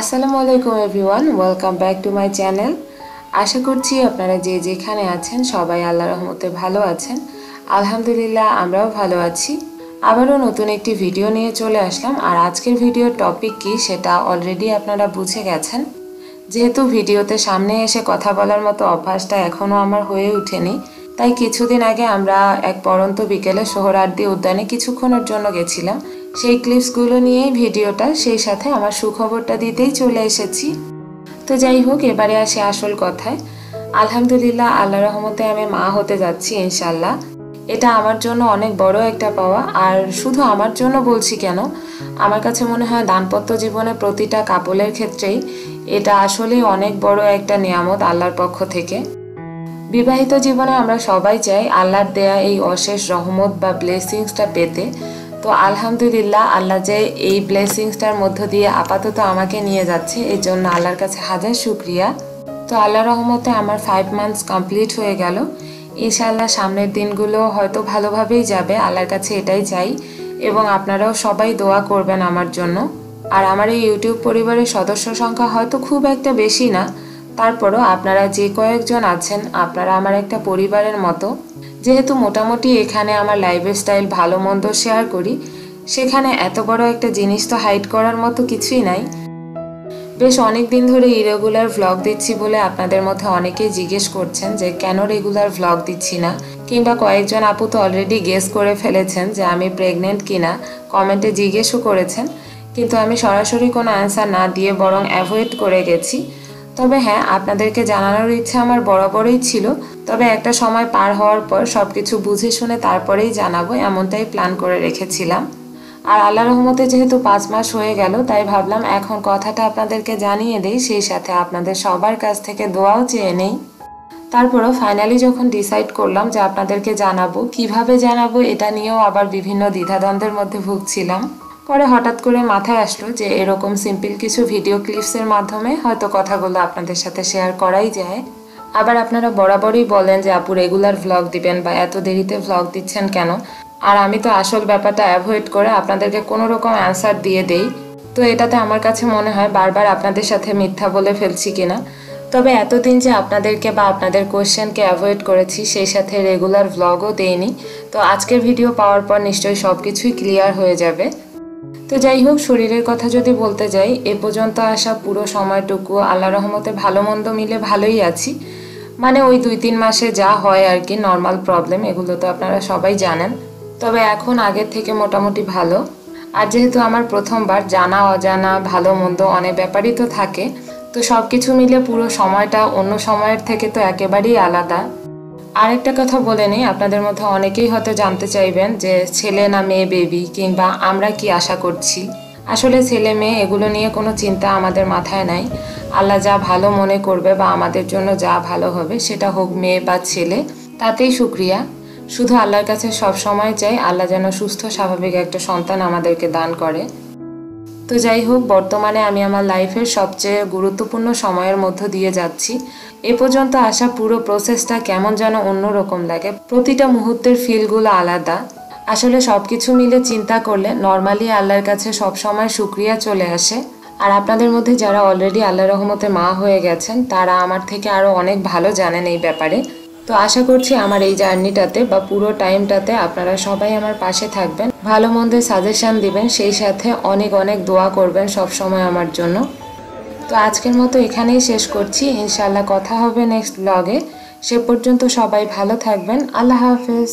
আসসালামু আলাইকুম everyone, welcome back to my channel. আশা করছি আপনারা যে যেখানে আছেন সবাই আল্লাহ রহমতে ভালো আছেন। আলহামদুলিল্লাহ, আমরাও ভালো আছি। আবারও নতুন একটি ভিডিও নিয়ে চলে আসলাম। আর আজকের ভিডিওর টপিক কি সেটা অলরেডি আপনারা বুঝে গেছেন। যেহেতু ভিডিওতে সামনে এসে কথা বলার মতো অভ্যাসটা এখনও আমার হয়ে ওঠেনি, তাই কিছুদিন আগে আমরা এক পরন্ত বিকেলে সোহরার্দি উদ্যানে কিছুক্ষণের জন্য গেছিলাম। সেই ক্লিপসগুলো নিয়েই ভিডিওটা, সেই সাথে আমার সুখবরটা দিতেই চলে এসেছি। তো যাই হোক, এবারে আসে আসল কথায়। আলহামদুলিল্লাহ, আল্লাহ রহমতে আমি মা হতে যাচ্ছি ইনশাল্লাহ এটা আমার জন্য অনেক বড় একটা পাওয়া। আর শুধু আমার জন্য বলছি কেন, আমার কাছে মনে হয় দাম্পত্য জীবনে প্রতিটা কাপলের ক্ষেত্রেই এটা আসলেই অনেক বড় একটা নিয়ামত আল্লাহর পক্ষ থেকে। বিবাহিত জীবনে আমরা সবাই চাই আল্লাহর দেয়া এই অশেষ রহমত বা ব্লেসিংসটা পেতে। তো আলহামদুলিল্লাহ, আল্লাহ যে এই ব্লেসিংসটার মধ্য দিয়ে আপাতত আমাকে নিয়ে যাচ্ছে এর জন্য আল্লাহর কাছে হাজার শুক্রিয়া। তো আল্লাহ রহমতে আমার ফাইভ মান্থস কমপ্লিট হয়ে গেল। ইনশাআল্লাহ সামনের দিনগুলো হয়তো ভালোভাবেই যাবে, আল্লাহর কাছে এটাই চাই। এবং আপনারাও সবাই দোয়া করবেন আমার জন্য। আর আমার এই ইউটিউব পরিবারের সদস্য সংখ্যা হয়তো খুব একটা বেশি না তারপরও আপনারা যে কয়েকজন আছেন, আপনারা আমার একটা পরিবারের মতো। যেহেতু মোটামুটি এখানে আমার লাইফস্টাইল ভালো মন্দ শেয়ার করি, সেখানে এত বড় একটা জিনিস তো হাইড করার মতো কিছুই নাই। বেশ অনেক দিন ধরে ইরেগুলার ভ্লগ দিচ্ছি বলে আপনাদের মধ্যে অনেকেই জিজ্ঞেস করছেন যে, কেন রেগুলার ভ্লগ দিচ্ছি না? কিংবা কয়েকজন আপু তো অলরেডি গেস করে ফেলেছেন যে, আমি প্রেগনেন্ট কিনা কমেন্টে জিজ্ঞেসও করেছেন। কিন্তু আমি সরাসরি কোনো অ্যান্সার না দিয়ে বরং অ্যাভয়েড করে গেছি। তবে হ্যাঁ আপনাদেরকে জানানোর ইচ্ছা আমার বরাবরই ছিল। তবে একটা সময় পার হওয়ার পর সব কিছু বুঝে শুনে তারপরেই জানাব, এমনটাই প্ল্যান করে রেখেছিলাম। আর আল্লাহ রহমতে যেহেতু পাঁচ মাস হয়ে গেল, তাই ভাবলাম এখন কথাটা আপনাদেরকে জানিয়ে দেই, সেই সাথে আপনাদের সবার কাছ থেকে দোয়াও চেয়ে নেই। তারপরও ফাইনালি যখন ডিসাইড করলাম যে আপনাদেরকে জানাব, কীভাবে জানাব এটা নিয়েও আবার বিভিন্ন দ্বিধাদ্বন্দ্বের মধ্যে ভুগছিলাম। পরে হঠাৎ করে মাথায় আসলো যে এরকম সিম্পল কিছু ভিডিও ক্লিপসের মাধ্যমে হয়তো কথাগুলো আপনাদের সাথে শেয়ার করাই যায়। আবার আপনারা বরাবরই বলেন যে, আপু রেগুলার ভ্লগ দিবেন বা এত দেরিতে ভ্লগ দিচ্ছেন কেন? আর আমি তো আসল ব্যাপারটা অ্যাভয়েড করে আপনাদেরকে কোনো রকম অ্যান্সার দিয়ে দেই। তো এটাতে আমার কাছে মনে হয় বারবার আপনাদের সাথে মিথ্যা বলে ফেলছি কিনা। তবে এতদিন যে আপনাদেরকে বা আপনাদের কোয়েশ্চেনকে অ্যাভয়েড করেছি, সেই সাথে রেগুলার ভ্লগও দেইনি। তো আজকের ভিডিও পাওয়ার পর নিশ্চয়ই সব কিছুই ক্লিয়ার হয়ে যাবে। তো যাই হোক, শরীরের কথা যদি বলতে যাই, এ পর্যন্ত আসা পুরো সময়টুকু আল্লাহ রহমতে ভালো মন্দ মিলে ভালোই আছি। মানে ওই দুই তিন মাসে যা হয় আর কি নর্মাল প্রবলেম এগুলো তো আপনারা সবাই জানেন। তবে এখন আগের থেকে মোটামুটি ভালো। আর যেহেতু আমার প্রথমবার, জানা, অজানা, ভালো, মন্দ অনেক ব্যাপারই তো থাকে, তো সব কিছু মিলে পুরো সময়টা অন্য সময়ের থেকে তো একেবারেই আলাদা। আরেকটা কথা বলে নিই, আপনাদের মধ্যে অনেকেই হয়তো জানতে চাইবেন যে ছেলে না মেয়ে বেবি কিংবা আমরা কি আশা করছি। আসলে ছেলে মেয়ে এগুলো নিয়ে কোনো চিন্তা আমাদের মাথায় নাই। আল্লাহ যা ভালো মনে করবে বা আমাদের জন্য যা ভালো হবে সেটা হোক মেয়ে বা ছেলে, তাতেই সুক্রিয়া শুধু আল্লাহর কাছে সব সময় চাই আল্লাহ যেন সুস্থ, স্বাভাবিক একটা সন্তান আমাদেরকে দান করে। তো যাই হোক, বর্তমানে আমি আমার লাইফের সবচেয়ে গুরুত্বপূর্ণ সময়ের মধ্য দিয়ে যাচ্ছি। এ পর্যন্ত আসা পুরো প্রসেসটা কেমন যেন অন্যরকম লাগে। প্রতিটা মুহূর্তের ফিলগুলো আলাদা। আসলে সব কিছু মিলে চিন্তা করলে নর্মালি আল্লাহর কাছে সব সময় সুক্রিয়া চলে আসে। আর আপনাদের মধ্যে যারা অলরেডি আল্লাহ রহমতে মা হয়ে গেছেন, তারা আমার থেকে আরও অনেক ভালো জানেন এই ব্যাপারে। তো আশা করছি আমার এই জার্নিটাতে বা পুরো টাইমটাতে আপনারা সবাই আমার পাশে থাকবেন। ভালো মন্দের সাজেশান দিবেন, সেই সাথে অনেক অনেক দোয়া করবেন সব সময় আমার জন্য। তো আজকের মতো এখানেই শেষ করছি। ইনশাল্লাহ কথা হবে নেক্সট ব্লগে সে পর্যন্ত সবাই ভালো থাকবেন। আল্লাহ হাফেজ।